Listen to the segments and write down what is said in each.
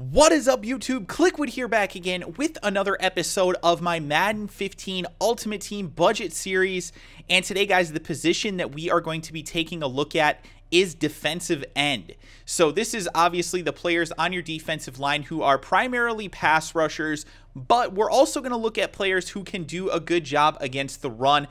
What is up, YouTube? Kliquid here back again with another episode of my Madden 15 Ultimate Team Budget Series. And today, guys, the position that we are going to be taking a look at is defensive end. So this is obviously the players on your defensive line who are primarily pass rushers, but we're also going to look at players who can do a good job against the run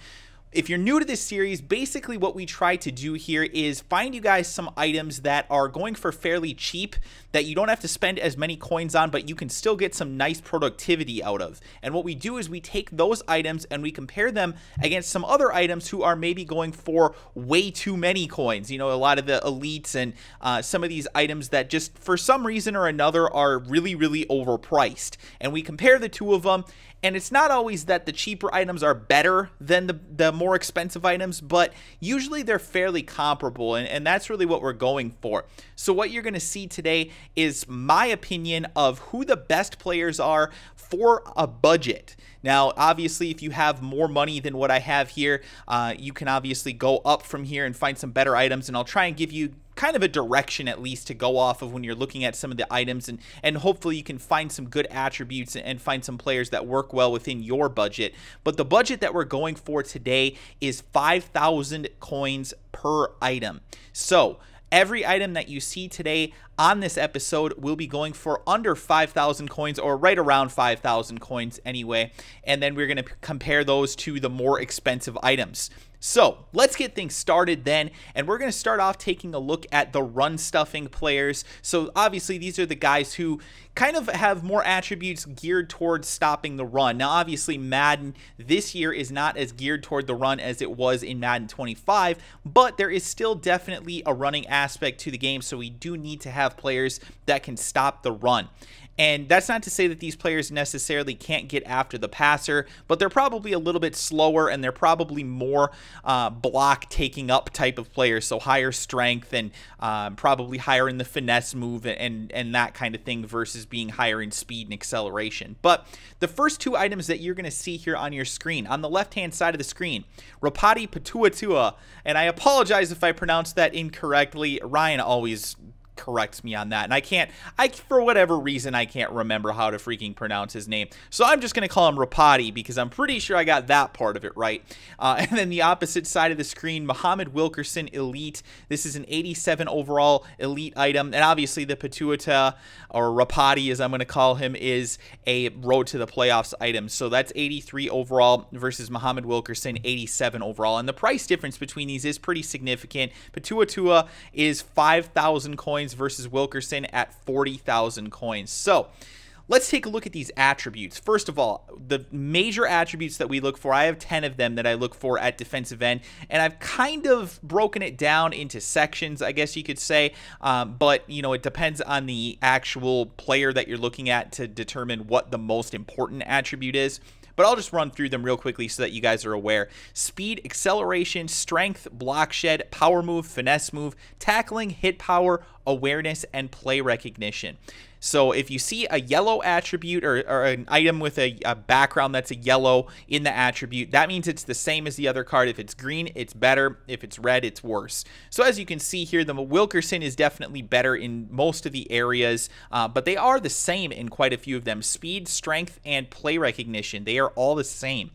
if you're new to this series, basically what we try to do here is find you guys some items that are going for fairly cheap that you don't have to spend as many coins on, but you can still get some nice productivity out of. And what we do is we take those items and we compare them against some other items who are maybe going for way too many coins. You know, a lot of the elites and uh, some of these items that just for some reason or another are really, really overpriced. And we compare the two of them and it's not always that the cheaper items are better than the, the more expensive items, but usually they're fairly comparable, and, and that's really what we're going for. So what you're going to see today is my opinion of who the best players are for a budget. Now, obviously, if you have more money than what I have here, uh, you can obviously go up from here and find some better items, and I'll try and give you kind of a direction at least to go off of when you're looking at some of the items and and hopefully you can find some good attributes and find some players that work well within your budget but the budget that we're going for today is 5000 coins per item so Every item that you see today on this episode will be going for under 5,000 coins or right around 5,000 coins anyway. And then we're going to compare those to the more expensive items. So let's get things started then, and we're going to start off taking a look at the run stuffing players. So obviously these are the guys who kind of have more attributes geared towards stopping the run. Now obviously Madden this year is not as geared toward the run as it was in Madden 25, but there is still definitely a running aspect to the game, so we do need to have players that can stop the run. And that's not to say that these players necessarily can't get after the passer, but they're probably a little bit slower and they're probably more uh, block taking up type of players. So higher strength and um, probably higher in the finesse move and, and that kind of thing versus being higher in speed and acceleration. But the first two items that you're going to see here on your screen, on the left hand side of the screen, Ropati Patuatua. And I apologize if I pronounced that incorrectly. Ryan always corrects me on that. And I can't, I for whatever reason, I can't remember how to freaking pronounce his name. So I'm just going to call him Ropati because I'm pretty sure I got that part of it right. Uh, and then the opposite side of the screen, Muhammad Wilkerson Elite. This is an 87 overall elite item. And obviously the Patuita or Ropati, as I'm going to call him, is a road to the playoffs item. So that's 83 overall versus Muhammad Wilkerson 87 overall. And the price difference between these is pretty significant. Patuatua is 5,000 coins coins versus Wilkerson at 40,000 coins. So let's take a look at these attributes. First of all, the major attributes that we look for, I have 10 of them that I look for at defensive end, and I've kind of broken it down into sections, I guess you could say, um, but, you know, it depends on the actual player that you're looking at to determine what the most important attribute is but I'll just run through them real quickly so that you guys are aware. Speed, acceleration, strength, block shed, power move, finesse move, tackling, hit power, awareness, and play recognition. So if you see a yellow attribute or, or an item with a, a, background that's a yellow in the attribute, that means it's the same as the other card. If it's green, it's better. If it's red, it's worse. So as you can see here, the Wilkerson is definitely better in most of the areas, uh, but they are the same in quite a few of them. Speed, strength, and play recognition, they are all the same.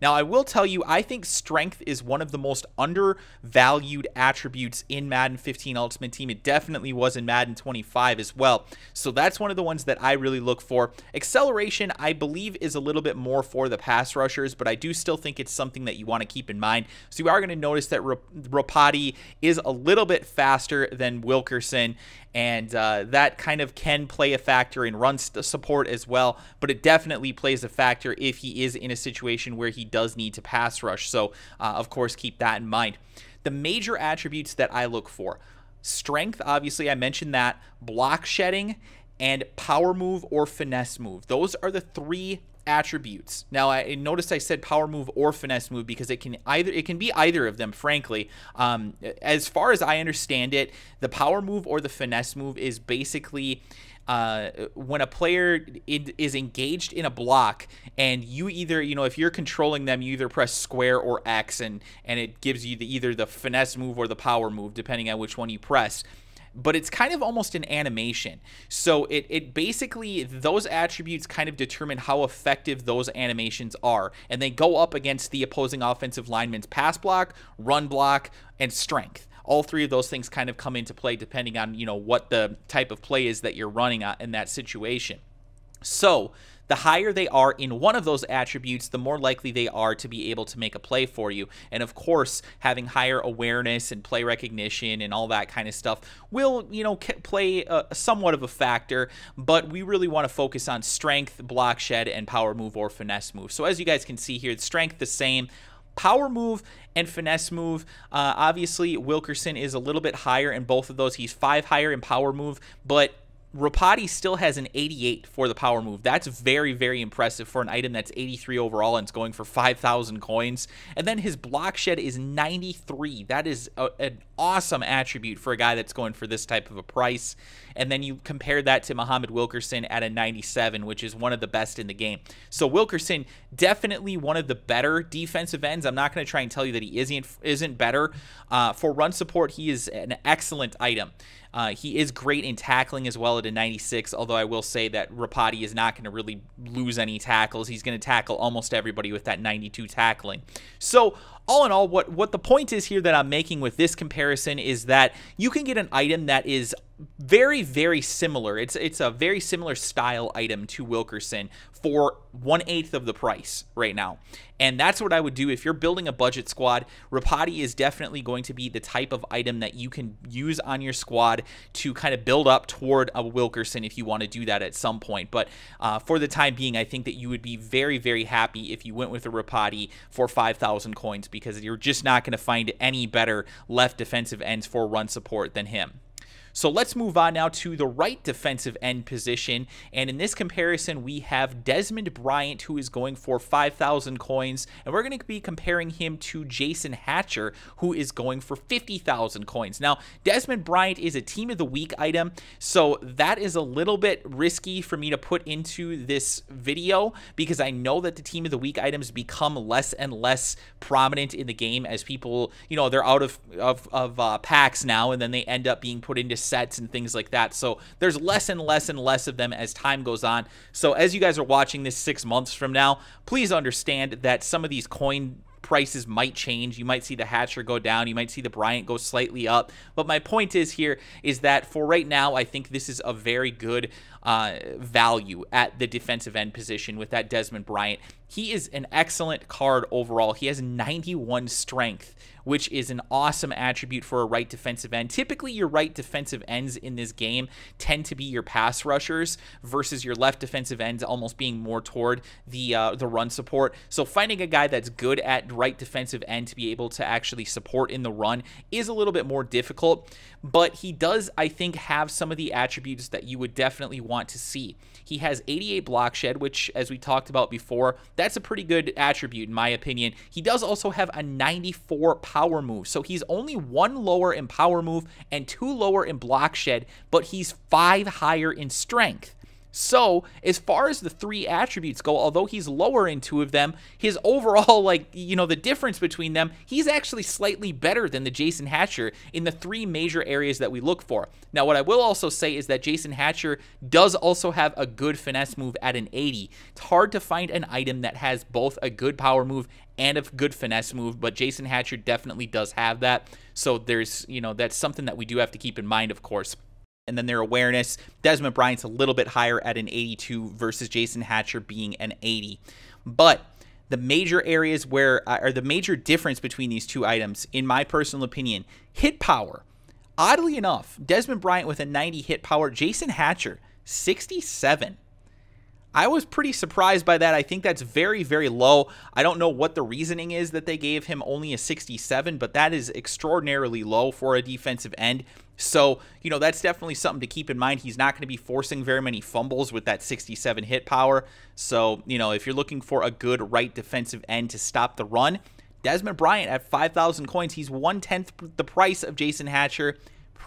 Now, I will tell you, I think strength is one of the most undervalued attributes in Madden 15 Ultimate Team. It definitely was in Madden 25 as well. So that's one of the ones that I really look for. Acceleration, I believe, is a little bit more for the pass rushers, but I do still think it's something that you want to keep in mind. So you are going to notice that Ropati is a little bit faster than Wilkerson, and uh, that kind of can play a factor in run support as well, but it definitely plays a factor if he is in a situation where he does need to pass rush. So, uh, of course, keep that in mind. The major attributes that I look for strength, obviously, I mentioned that, block shedding, and power move or finesse move. Those are the three attributes. Now, I noticed I said power move or finesse move because it can either it can be either of them. Frankly, um, as far as I understand it, the power move or the finesse move is basically uh, when a player is engaged in a block and you either you know if you're controlling them you either press square or x and and it gives you the either the finesse move or the power move depending on which one you press but it's kind of almost an animation. So it, it basically, those attributes kind of determine how effective those animations are. And they go up against the opposing offensive lineman's pass block, run block, and strength. All three of those things kind of come into play depending on, you know, what the type of play is that you're running uh, in that situation. So the higher they are in one of those attributes, the more likely they are to be able to make a play for you. And of course, having higher awareness and play recognition and all that kind of stuff will, you know, play a, somewhat of a factor, but we really want to focus on strength, block shed, and power move or finesse move. So as you guys can see here, strength the same, power move and finesse move. Uh, obviously, Wilkerson is a little bit higher in both of those. He's five higher in power move, but Ropati still has an 88 for the power move. That's very, very impressive for an item that's 83 overall and it's going for 5,000 coins. And then his block shed is 93. That is a, an awesome attribute for a guy that's going for this type of a price. And then you compare that to Muhammad Wilkerson at a 97, which is one of the best in the game. So Wilkerson, definitely one of the better defensive ends. I'm not going to try and tell you that he isn't isn't better. Uh, for run support, he is an excellent item. Uh, he is great in tackling as well at a 96, although I will say that Ropati is not going to really lose any tackles. He's going to tackle almost everybody with that 92 tackling. So all in all, what, what the point is here that I'm making with this comparison is that you can get an item that is very, very similar. It's it's a very similar style item to Wilkerson for one eighth of the price right now. And that's what I would do if you're building a budget squad. Ropati is definitely going to be the type of item that you can use on your squad to kind of build up toward a Wilkerson if you want to do that at some point. But uh, for the time being, I think that you would be very, very happy if you went with a Ropati for 5,000 coins because you're just not going to find any better left defensive ends for run support than him. So let's move on now to the right defensive end position. And in this comparison, we have Desmond Bryant, who is going for 5,000 coins. And we're going to be comparing him to Jason Hatcher, who is going for 50,000 coins. Now, Desmond Bryant is a team of the week item. So that is a little bit risky for me to put into this video because I know that the team of the week items become less and less prominent in the game as people, you know, they're out of, of, of uh, packs now and then they end up being put into sets and things like that. So there's less and less and less of them as time goes on. So as you guys are watching this six months from now, please understand that some of these coin prices might change. You might see the Hatcher go down. You might see the Bryant go slightly up. But my point is here is that for right now, I think this is a very good uh, value at the defensive end position with that Desmond Bryant. He is an excellent card overall. He has 91 strength, which is an awesome attribute for a right defensive end. Typically, your right defensive ends in this game tend to be your pass rushers versus your left defensive ends almost being more toward the uh, the run support. So finding a guy that's good at right defensive end to be able to actually support in the run is a little bit more difficult, but he does, I think, have some of the attributes that you would definitely want to see. He has 88 block shed, which, as we talked about before, that's a pretty good attribute in my opinion. He does also have a 94 power move, so he's only one lower in power move and two lower in block shed, but he's five higher in strength. So, as far as the three attributes go, although he's lower in two of them, his overall, like, you know, the difference between them, he's actually slightly better than the Jason Hatcher in the three major areas that we look for. Now, what I will also say is that Jason Hatcher does also have a good finesse move at an 80. It's hard to find an item that has both a good power move and a good finesse move, but Jason Hatcher definitely does have that. So, there's, you know, that's something that we do have to keep in mind, of course and then their awareness. Desmond Bryant's a little bit higher at an 82 versus Jason Hatcher being an 80. But the major areas where are uh, the major difference between these two items, in my personal opinion, hit power. Oddly enough, Desmond Bryant with a 90 hit power, Jason Hatcher 67. I was pretty surprised by that. I think that's very, very low. I don't know what the reasoning is that they gave him only a 67, but that is extraordinarily low for a defensive end. So, you know, that's definitely something to keep in mind. He's not going to be forcing very many fumbles with that 67 hit power. So, you know, if you're looking for a good right defensive end to stop the run, Desmond Bryant at 5,000 coins, he's one tenth the price of Jason Hatcher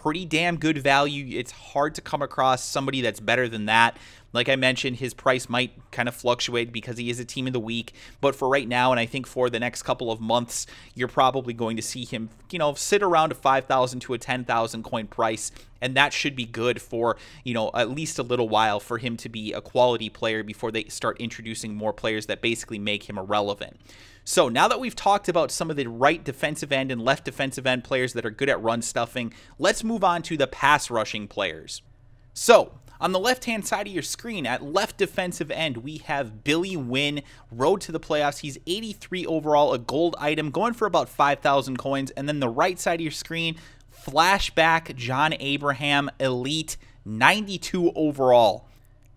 pretty damn good value. It's hard to come across somebody that's better than that. Like I mentioned, his price might kind of fluctuate because he is a team of the week. But for right now, and I think for the next couple of months, you're probably going to see him, you know, sit around a 5,000 to a 10,000 coin price. And that should be good for, you know, at least a little while for him to be a quality player before they start introducing more players that basically make him irrelevant. So now that we've talked about some of the right defensive end and left defensive end players that are good at run stuffing, let's move on to the pass rushing players. So, on the left hand side of your screen, at left defensive end, we have Billy Winn, road to the playoffs. He's 83 overall, a gold item, going for about 5,000 coins. And then the right side of your screen, flashback John Abraham, elite, 92 overall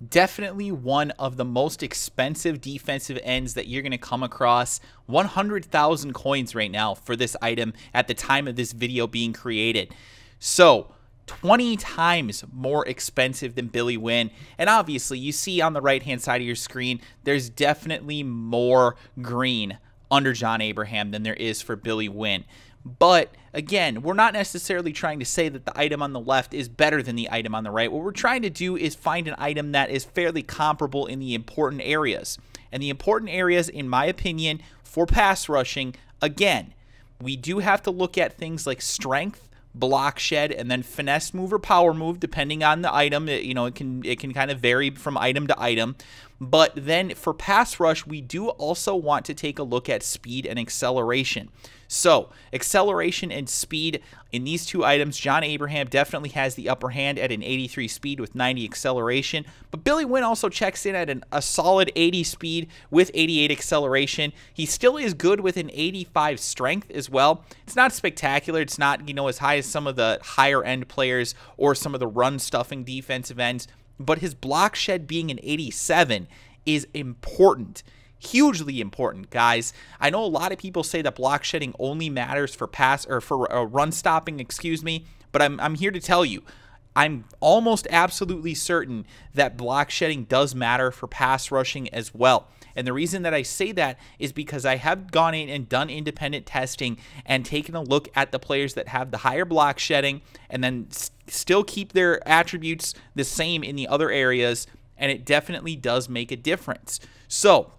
definitely one of the most expensive defensive ends that you're going to come across. 100,000 coins right now for this item at the time of this video being created. So, 20 times more expensive than Billy Winn. And obviously, you see on the right hand side of your screen, there's definitely more green under John Abraham than there is for Billy Winn. But again, we're not necessarily trying to say that the item on the left is better than the item on the right. What we're trying to do is find an item that is fairly comparable in the important areas. And the important areas, in my opinion, for pass rushing, again, we do have to look at things like strength, block shed, and then finesse move or power move, depending on the item. It, you know, it can it can kind of vary from item to item. But then for pass rush, we do also want to take a look at speed and acceleration. So, acceleration and speed in these two items, John Abraham definitely has the upper hand at an 83 speed with 90 acceleration, but Billy Winn also checks in at an, a solid 80 speed with 88 acceleration. He still is good with an 85 strength as well. It's not spectacular. It's not, you know, as high as some of the higher end players or some of the run stuffing defensive ends, but his block shed being an 87 is important hugely important, guys. I know a lot of people say that block shedding only matters for pass or for uh, run stopping, excuse me, but I'm I'm here to tell you I'm almost absolutely certain that block shedding does matter for pass rushing as well. And the reason that I say that is because I have gone in and done independent testing and taken a look at the players that have the higher block shedding and then still keep their attributes the same in the other areas. And it definitely does make a difference. So,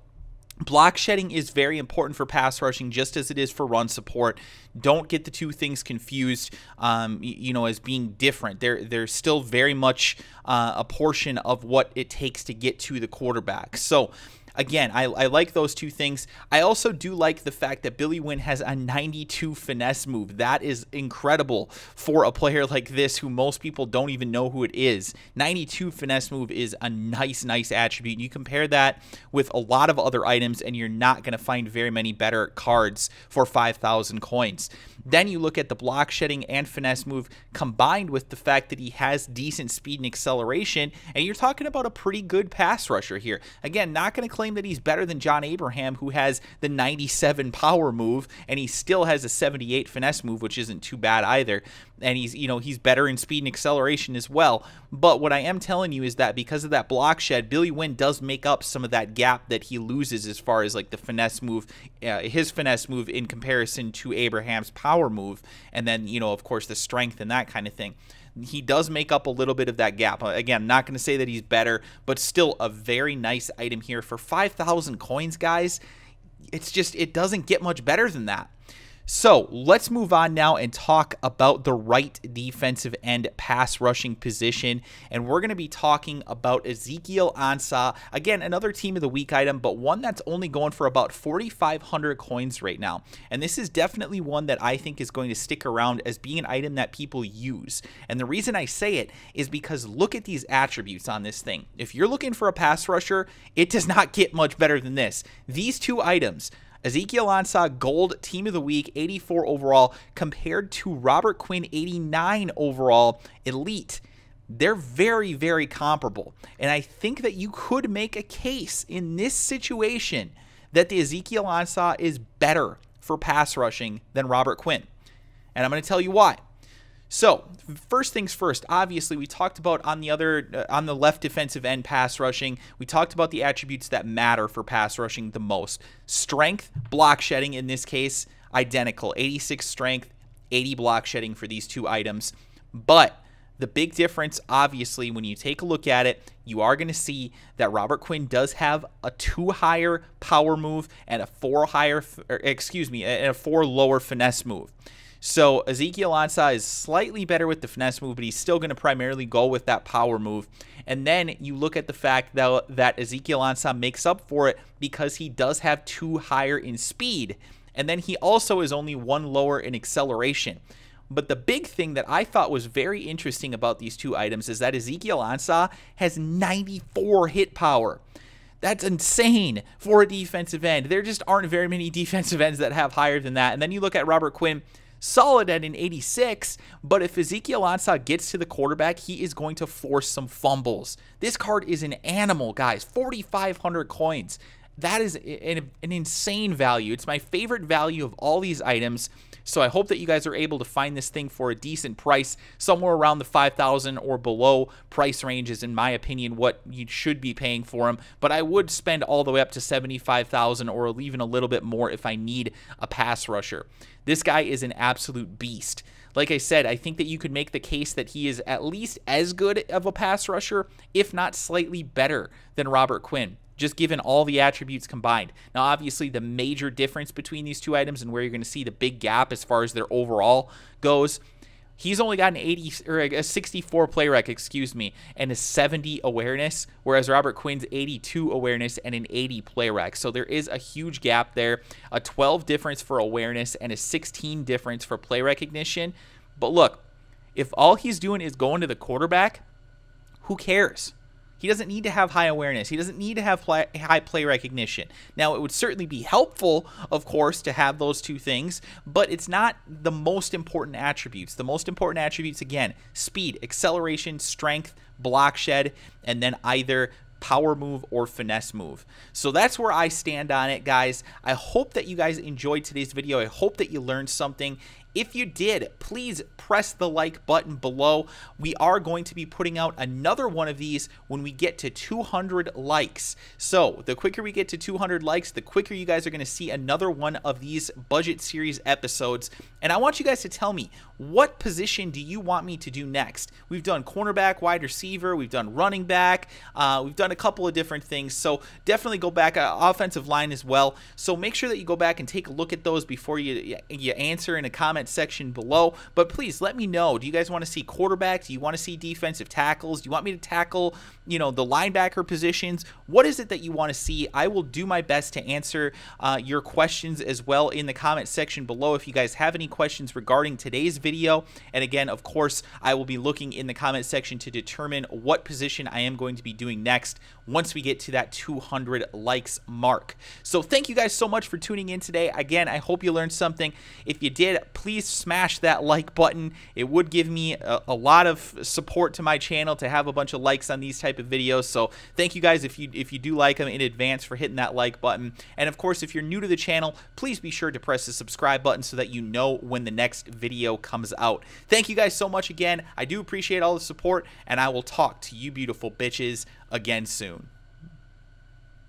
Block shedding is very important for pass rushing, just as it is for run support. Don't get the two things confused, um, you know, as being different. They're they're still very much uh, a portion of what it takes to get to the quarterback. So again, I, I like those two things. I also do like the fact that Billy Winn has a 92 finesse move. That is incredible for a player like this who most people don't even know who it is. 92 finesse move is a nice, nice attribute. You compare that with a lot of other items, and you're not going to find very many better cards for 5,000 coins. Then you look at the block shedding and finesse move combined with the fact that he has decent speed and acceleration, and you're talking about a pretty good pass rusher here. Again, not going to claim that he's better than John Abraham, who has the 97 power move, and he still has a 78 finesse move, which isn't too bad either. And he's you know he's better in speed and acceleration as well. But what I am telling you is that because of that block shed, Billy Winn does make up some of that gap that he loses as far as like the finesse move, uh, his finesse move in comparison to Abraham's power move, and then you know of course the strength and that kind of thing he does make up a little bit of that gap. Uh, again, not going to say that he's better, but still a very nice item here for 5,000 coins, guys. It's just, it doesn't get much better than that. So let's move on now and talk about the right defensive end pass rushing position. And we're going to be talking about Ezekiel Ansah. Again, another team of the week item, but one that's only going for about 4,500 coins right now. And this is definitely one that I think is going to stick around as being an item that people use. And the reason I say it is because look at these attributes on this thing. If you're looking for a pass rusher, it does not get much better than this. These two items, Ezekiel Ansah, Gold Team of the Week, 84 overall, compared to Robert Quinn, 89 overall, Elite. They're very, very comparable. And I think that you could make a case in this situation that the Ezekiel Ansah is better for pass rushing than Robert Quinn. And I'm going to tell you why. So, first things first, obviously we talked about on the other uh, on the left defensive end pass rushing, we talked about the attributes that matter for pass rushing the most. Strength, block shedding in this case, identical. 86 strength, 80 block shedding for these two items. But the big difference, obviously, when you take a look at it, you are going to see that Robert Quinn does have a two higher power move and a four higher, excuse me, and a four lower finesse move. So Ezekiel Ansah is slightly better with the finesse move, but he's still going to primarily go with that power move. And then you look at the fact that, that Ezekiel Ansah makes up for it because he does have two higher in speed. And then he also is only one lower in acceleration. But the big thing that I thought was very interesting about these two items is that Ezekiel Ansah has 94 hit power. That's insane for a defensive end. There just aren't very many defensive ends that have higher than that. And then you look at Robert Quinn, solid at an 86, but if Ezekiel Ansah gets to the quarterback, he is going to force some fumbles. This card is an animal, guys. 4,500 coins. That is an, an insane value. It's my favorite value of all these items. So I hope that you guys are able to find this thing for a decent price, somewhere around the 5000 or below price range is in my opinion what you should be paying for them, but I would spend all the way up to 75,000 or even a little bit more if I need a pass rusher. This guy is an absolute beast. Like I said, I think that you could make the case that he is at least as good of a pass rusher, if not slightly better than Robert Quinn just given all the attributes combined. Now, obviously, the major difference between these two items and where you're going to see the big gap as far as their overall goes, he's only got an 80 or a 64 play rec, excuse me, and a 70 awareness, whereas Robert Quinn's 82 awareness and an 80 play rec. So there is a huge gap there, a 12 difference for awareness and a 16 difference for play recognition. But look, if all he's doing is going to the quarterback, who cares? He doesn't need to have high awareness. He doesn't need to have play, high play recognition. Now, it would certainly be helpful, of course, to have those two things, but it's not the most important attributes. The most important attributes, again, speed, acceleration, strength, block shed, and then either power move or finesse move. So that's where I stand on it, guys. I hope that you guys enjoyed today's video. I hope that you learned something. If you did, please press the like button below. We are going to be putting out another one of these when we get to 200 likes. So the quicker we get to 200 likes, the quicker you guys are going to see another one of these budget series episodes. And I want you guys to tell me, what position do you want me to do next? We've done cornerback, wide receiver, we've done running back, uh, we've done a couple of different things. So definitely go back, uh, offensive line as well. So make sure that you go back and take a look at those before you, you answer in a comment comment section below. But please let me know. Do you guys want to see quarterbacks? Do you want to see defensive tackles? Do you want me to tackle, you know, the linebacker positions? What is it that you want to see? I will do my best to answer uh, your questions as well in the comment section below. If you guys have any questions regarding today's video, and again, of course, I will be looking in the comment section to determine what position I am going to be doing next once we get to that 200 likes mark. So thank you guys so much for tuning in today. Again, I hope you learned something. If you did, please smash that like button. It would give me a, a lot of support to my channel to have a bunch of likes on these type of videos. So thank you guys if you if you do like them in advance for hitting that like button. And of course, if you're new to the channel, please be sure to press the subscribe button so that you know when the next video comes out. Thank you guys so much again. I do appreciate all the support, and I will talk to you beautiful bitches again soon.